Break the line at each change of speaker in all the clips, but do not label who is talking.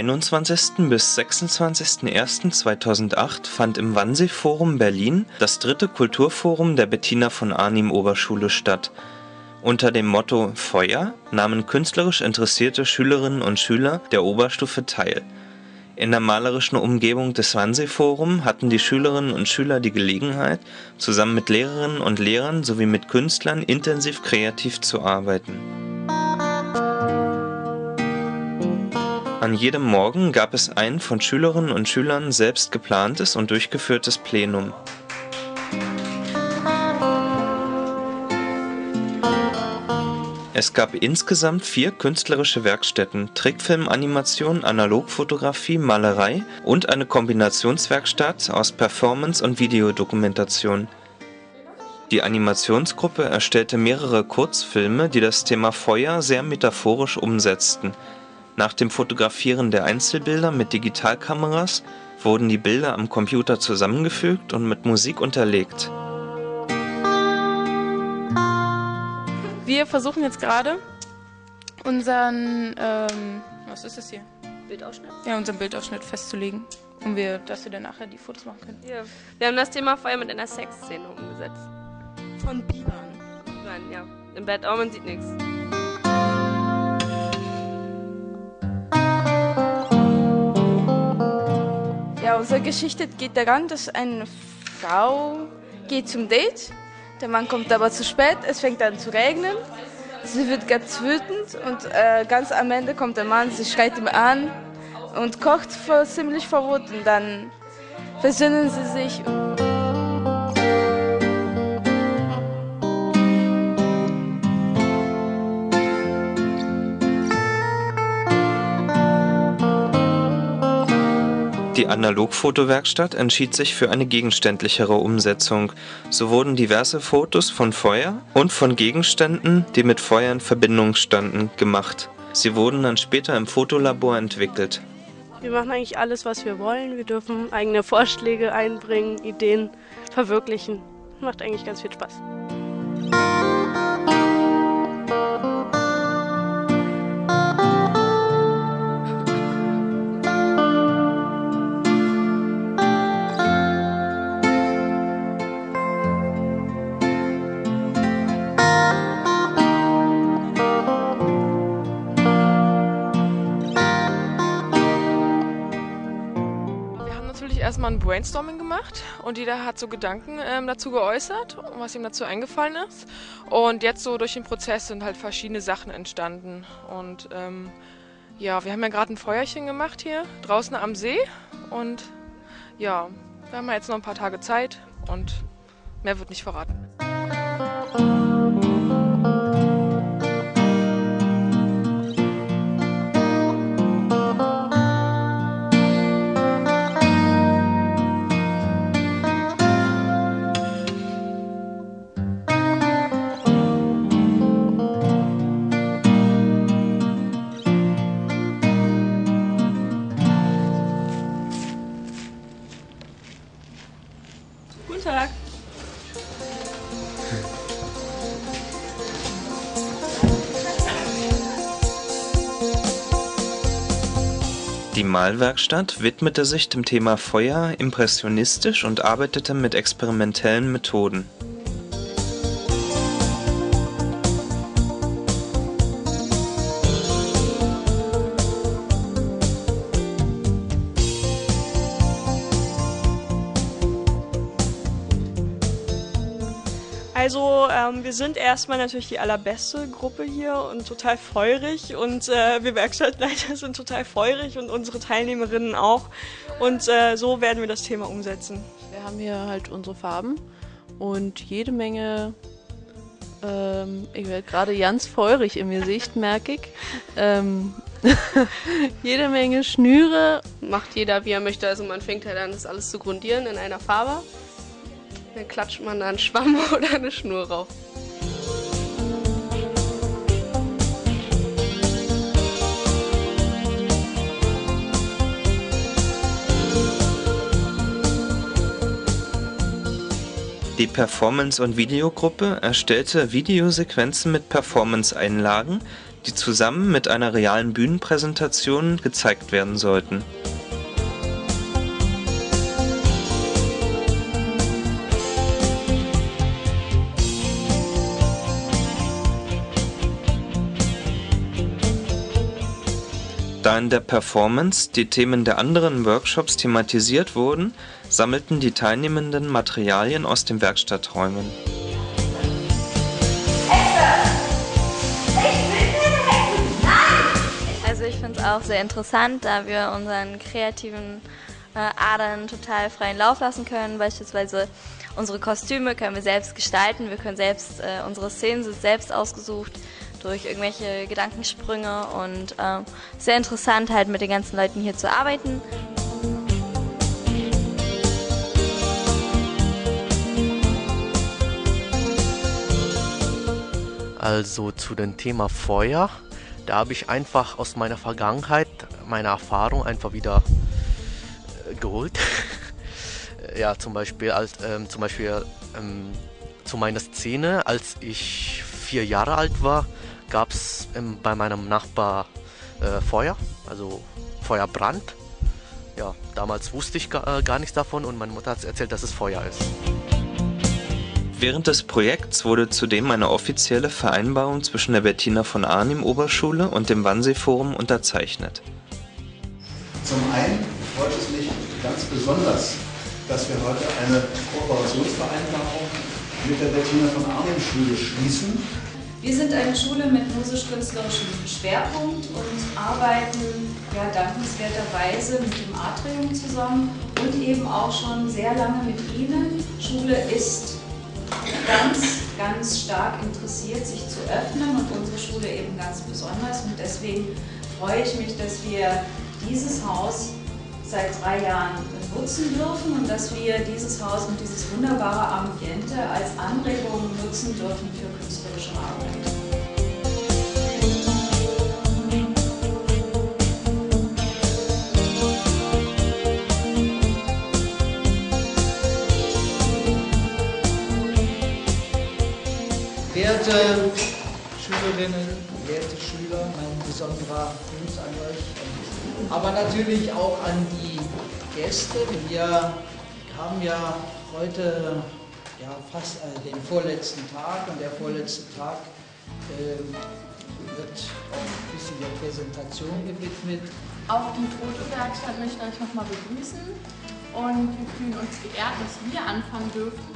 Vom 21. bis 26.01.2008 fand im Wannsee-Forum Berlin das dritte Kulturforum der Bettina von Arnim Oberschule statt. Unter dem Motto Feuer nahmen künstlerisch interessierte Schülerinnen und Schüler der Oberstufe teil. In der malerischen Umgebung des Wannsee-Forum hatten die Schülerinnen und Schüler die Gelegenheit, zusammen mit Lehrerinnen und Lehrern sowie mit Künstlern intensiv kreativ zu arbeiten. An jedem Morgen gab es ein von Schülerinnen und Schülern selbst geplantes und durchgeführtes Plenum. Es gab insgesamt vier künstlerische Werkstätten: Trickfilm-Animation, Analogfotografie, Malerei und eine Kombinationswerkstatt aus Performance und Videodokumentation. Die Animationsgruppe erstellte mehrere Kurzfilme, die das Thema Feuer sehr metaphorisch umsetzten. Nach dem Fotografieren der Einzelbilder mit Digitalkameras wurden die Bilder am Computer zusammengefügt und mit Musik unterlegt.
Wir versuchen jetzt gerade unseren, ähm, was ist das hier?
Bildausschnitt?
Ja, unseren Bildausschnitt festzulegen. Und wir, dass wir dann nachher die Fotos machen können.
Ja. Wir haben das Thema Feuer mit einer Sexszene umgesetzt.
Von Bibern.
Bibern, ja. Im Bett, oh, man sieht nichts.
Unsere Geschichte geht daran, dass eine Frau geht zum Date. Der Mann kommt aber zu spät, es fängt an zu regnen. Sie wird ganz wütend und äh, ganz am Ende kommt der Mann, sie schreit ihm an und kocht vor, ziemlich vor Wut und dann versöhnen sie sich.
Die Analogfotowerkstatt entschied sich für eine gegenständlichere Umsetzung. So wurden diverse Fotos von Feuer und von Gegenständen, die mit Feuer in Verbindung standen, gemacht. Sie wurden dann später im Fotolabor entwickelt.
Wir machen eigentlich alles, was wir wollen. Wir dürfen eigene Vorschläge einbringen, Ideen verwirklichen. Macht eigentlich ganz viel Spaß.
Erstmal ein Brainstorming gemacht und jeder hat so Gedanken ähm, dazu geäußert, was ihm dazu eingefallen ist. Und jetzt so durch den Prozess sind halt verschiedene Sachen entstanden. Und ähm, ja, wir haben ja gerade ein Feuerchen gemacht hier draußen am See. Und ja, wir haben jetzt noch ein paar Tage Zeit und mehr wird nicht verraten.
Guten Tag.
Die Malwerkstatt widmete sich dem Thema Feuer impressionistisch und arbeitete mit experimentellen Methoden.
Also, ähm, wir sind erstmal natürlich die allerbeste Gruppe hier und total feurig. Und äh, wir Werkstattleiter sind total feurig und unsere Teilnehmerinnen auch. Und äh, so werden wir das Thema umsetzen.
Wir haben hier halt unsere Farben und jede Menge, ähm, ich werde gerade ganz feurig im Gesicht, merke ich. Ähm, jede Menge Schnüre.
Macht jeder, wie er möchte. Also man fängt halt an, das alles zu grundieren in einer Farbe. Dann klatscht man da einen Schwamm oder eine Schnur rauf.
Die Performance- und Videogruppe erstellte Videosequenzen mit Performance-Einlagen, die zusammen mit einer realen Bühnenpräsentation gezeigt werden sollten. Da in der Performance die Themen der anderen Workshops thematisiert wurden, sammelten die Teilnehmenden Materialien aus den Werkstatträumen.
Also ich finde es auch sehr interessant, da wir unseren kreativen äh, Adern total freien Lauf lassen können. Beispielsweise unsere Kostüme können wir selbst gestalten, wir können selbst, äh, unsere Szenen sind selbst ausgesucht durch irgendwelche Gedankensprünge und äh, sehr interessant halt mit den ganzen Leuten hier zu arbeiten.
Also zu dem Thema Feuer, da habe ich einfach aus meiner Vergangenheit meine Erfahrung einfach wieder äh, geholt. ja, zum Beispiel als ähm, zum Beispiel ähm, zu meiner Szene, als ich vier Jahre alt war, gab es bei meinem Nachbar äh, Feuer, also Feuerbrand. Ja, damals wusste ich gar, äh, gar nichts davon und meine Mutter hat erzählt, dass es Feuer ist.
Während des Projekts wurde zudem eine offizielle Vereinbarung zwischen der Bettina von Arnim Oberschule und dem Wannsee-Forum unterzeichnet.
Zum einen freut es mich ganz besonders, dass wir heute eine Kooperationsvereinbarung mit der Bettina von Arnim Schule schließen.
Wir sind eine Schule mit musisch-künstlerischem Schwerpunkt und arbeiten ja, dankenswerterweise mit dem Atrium zusammen und eben auch schon sehr lange mit Ihnen. Schule ist ganz, ganz stark interessiert, sich zu öffnen und unsere Schule eben ganz besonders. Und deswegen freue ich mich, dass wir dieses Haus seit drei Jahren nutzen dürfen und dass wir dieses Haus und dieses wunderbare Ambiente als Anregung nutzen dürfen für künstlerische Arbeit.
Gruß an euch, aber natürlich auch an die Gäste. Wir haben ja heute ja, fast äh, den vorletzten Tag und der vorletzte Tag äh, wird auch ein bisschen der Präsentation gewidmet.
Auch die Fotowerkstatt möchte ich euch nochmal begrüßen und wir fühlen uns geehrt, dass wir anfangen dürfen.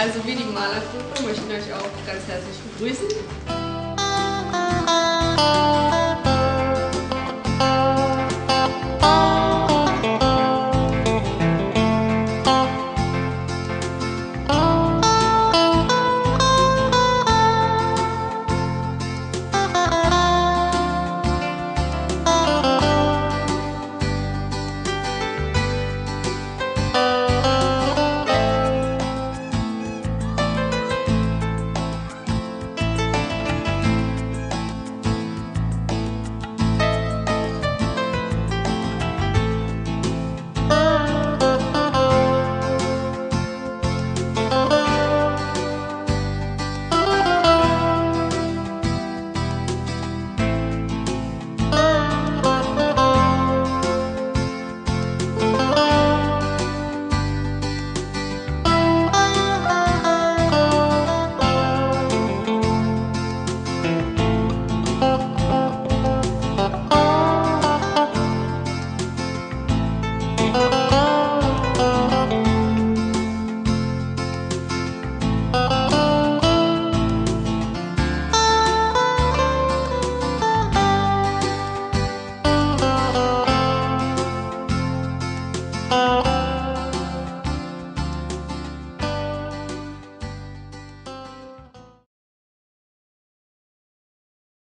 Also wir die Malergruppe möchten euch auch ganz herzlich begrüßen.